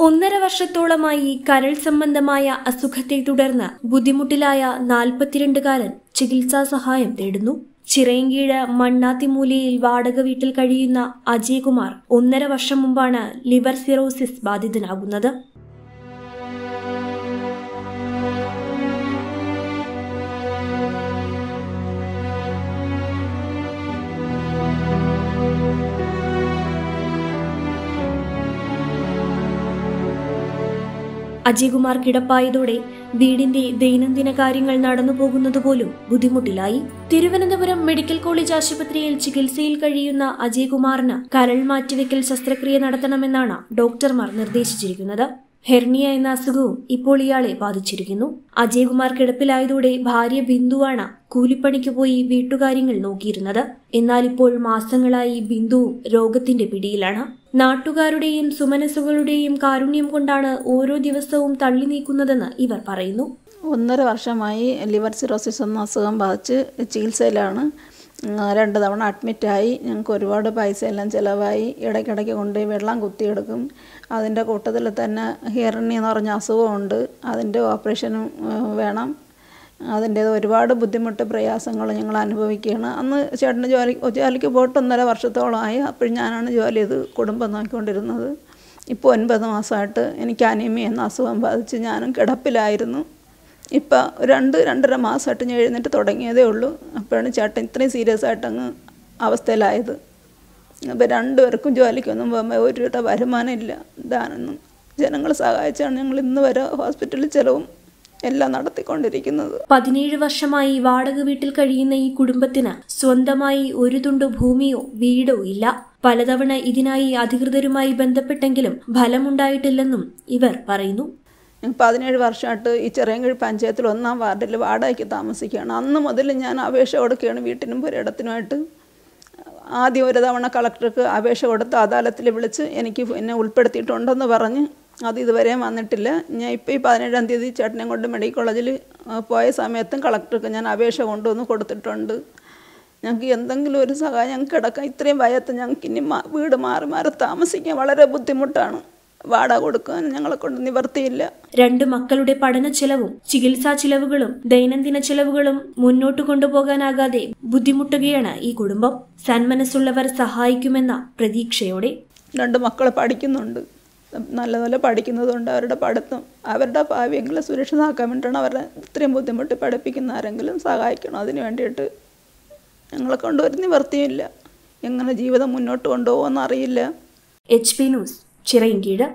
ഒന്നര വർഷത്തോളമായി കരൾ സംബന്ധമായ അസുഖത്തെ തുടർന്ന് ബുദ്ധിമുട്ടിലായ നാൽപ്പത്തിരണ്ടുകാരൻ ചികിത്സാ സഹായം തേടുന്നു. ചിറയൻകീഴ് മണ്ണാത്തിമൂലയിൽ വാടക വീട്ടിൽ കഴിയുന്ന അജയ്കുമാർ ഒന്നര വർഷം മുമ്പാണ് ലിവർ സിറോസിസ് ബാധിതനാകുന്നത്. അജയ്കുമാർ കിടപ്പായതോടെ വീടിന്റെ ദൈനംദിന കാര്യങ്ങൾ നടന്നു പോകുന്നതുപോലും ബുദ്ധിമുട്ടിലായി. തിരുവനന്തപുരം മെഡിക്കൽ കോളേജ് ആശുപത്രിയിൽ ചികിത്സയിൽ കഴിയുന്ന അജയ്കുമാറിന് കരൾ മാറ്റിവെക്കൽ ശസ്ത്രക്രിയ നടത്തണമെന്നാണ് ഡോക്ടർമാർ നിർദ്ദേശിച്ചിരിക്കുന്നത്. ഹെർണിയ എന്ന അസുഖവും ഇപ്പോൾ ഇയാളെ ബാധിച്ചിരിക്കുന്നു. അജയ്കുമാർ കിടപ്പിലായതോടെ ഭാര്യ ബിന്ദുവാണ് കൂലിപ്പണിക്ക് പോയി വീട്ടുകാര്യങ്ങൾ നോക്കിയിരുന്നത്. എന്നാൽ ഇപ്പോൾ മാസങ്ങളായി ബിന്ദുവും രോഗത്തിന്റെ പിടിയിലാണ്. നാട്ടുകാരുടെയും സുമനസുകളുടെയും കാരുണ്യം കൊണ്ടാണ് ഓരോ ദിവസവും തള്ളി നീക്കുന്നതെന്ന് ഇവർ പറയുന്നു. ഒന്നര വർഷമായി ലിവർ സിറോസിസ് എന്ന അസുഖം ബാധിച്ച് ചികിത്സയിലാണ്. രണ്ട് തവണ അഡ്മിറ്റായി ഞങ്ങൾക്ക് ഒരുപാട് പൈസ എല്ലാം ചിലവായി. ഇടയ്ക്കിടയ്ക്ക് കൊണ്ട് വെള്ളം കുത്തിയെടുക്കും. അതിന്റെ കൂട്ടത്തിൽ തന്നെ ഹിയർണി എന്ന് പറഞ്ഞ അസുഖമുണ്ട് അതിന്റെ ഓപ്പറേഷനും വേണം. അതിന്റെ ഒരുപാട് ബുദ്ധിമുട്ട് പ്രയാസങ്ങൾ ഞങ്ങൾ അനുഭവിക്കുകയാണ്. അന്ന് ചേട്ടന് ജോലി ജോലിക്ക് പോയിട്ട് ഒന്നര വർഷത്തോളമായി അപ്പോൾ ഞാനാണ് ജോലി ചെയ്ത് കുടുംബം നോക്കിക്കൊണ്ടിരുന്നത്. ഇപ്പോൾ ഒൻപത് മാസമായിട്ട് എനിക്ക് അനീമിയ എന്ന അസുഖം ബാധിച്ച് ഞാനും കിടപ്പിലായിരുന്നു. ഇപ്പം രണ്ട് രണ്ടര മാസമായിട്ട് ഞാൻ എഴുന്നേറ്റ് തുടങ്ങിയതേ ഉള്ളൂ. അപ്പോഴാണ് ചേട്ടൻ ഇത്രയും സീരിയസ് ആയിട്ട് അങ്ങ് അവസ്ഥയിലായത്. അപ്പോൾ രണ്ടുപേർക്കും ജോലിക്കൊന്നും പോകുമ്പോൾ ഒരു രൂപ വരുമാനം ഇല്ല. ഇതാണെന്നും ജനങ്ങൾ സഹായിച്ചാണ് ഞങ്ങൾ ഇന്ന് വരെ ഹോസ്പിറ്റലിൽ ചിലവും എല്ലാം നടത്തിക്കൊണ്ടിരിക്കുന്നത്. പതിനേഴ് വർഷമായി വാടക വീട്ടിൽ കഴിയുന്ന ഈ കുടുംബത്തിന് സ്വന്തമായി ഒരു തുണ്ട് ഭൂമിയോ വീടോ ഇല്ല. പലതവണ ഇതിനായി അധികൃതരുമായി ബന്ധപ്പെട്ടെങ്കിലും ഫലമുണ്ടായിട്ടില്ലെന്നും ഇവർ പറയുന്നു. പതിനേഴ് വർഷമായിട്ട് ഈ ചെറിയങ്കഴി പഞ്ചായത്തിൽ ഒന്നാം വാർഡിൽ വാടകയ്ക്ക് താമസിക്കുകയാണ്. അന്ന് മുതൽ ഞാൻ അപേക്ഷ കൊടുക്കുകയാണ് വീട്ടിനും പുരയിടത്തിനുമായിട്ട് ആദ്യം ഒരു തവണ കളക്ടർക്ക് അപേക്ഷ കൊടുത്ത് അദാലത്തിൽ വിളിച്ച് എനിക്ക് എന്നെ ഉൾപ്പെടുത്തിയിട്ടുണ്ടെന്ന് പറഞ്ഞ് അത് ഇതുവരെ വന്നിട്ടില്ല. ഞാൻ ഇപ്പോൾ ഈ പതിനേഴാം തീയതി ചേട്ടനെ കൊണ്ട് മെഡിക്കൽ കോളേജിൽ പോയ സമയത്തും കളക്ടർക്ക് ഞാൻ അപേക്ഷ കൊണ്ടുവന്ന് കൊടുത്തിട്ടുണ്ട്. ഞങ്ങൾക്ക് എന്തെങ്കിലും ഒരു സഹായം ഞങ്ങൾക്ക് കിടക്കാം ഇത്രയും വയത്ത് ഞങ്ങൾക്ക് ഇനി വീട് മാറി മാറി താമസിക്കാൻ വളരെ ബുദ്ധിമുട്ടാണ്. വാടക കൊടുക്കാൻ ഞങ്ങളെ കൊണ്ട് നിവർത്തിയില്ല. രണ്ട് മക്കളുടെ പഠന ചെലവും ചികിത്സാ ചിലവുകളും ദൈനംദിന ചെലവുകളും മുന്നോട്ട് കൊണ്ടുപോകാനാകാതെ ബുദ്ധിമുട്ടുകയാണ് ഈ കുടുംബം. സന്മനസ്സുള്ളവർ സഹായിക്കുമെന്ന പ്രതീക്ഷയോടെ. രണ്ട് മക്കളെ പഠിക്കുന്നുണ്ട്. നല്ല നല്ല പഠിക്കുന്നതുകൊണ്ട് അവരുടെ പഠിത്തം അവരുടെ ഭാവിയെങ്കിലും സുരക്ഷിതമാക്കാൻ വേണ്ടിയിട്ടാണ് അവരെ ഇത്രയും ബുദ്ധിമുട്ട് പഠിപ്പിക്കുന്ന ആരെങ്കിലും സഹായിക്കണം. അതിന് വേണ്ടിയിട്ട് ഞങ്ങളെ കൊണ്ടുവരുന്ന നിവർത്തിയില്ല എങ്ങനെ ജീവിതം മുന്നോട്ട് കൊണ്ടുപോകുമെന്ന് അറിയില്ല. H P news. ചിറയൻകീഴ്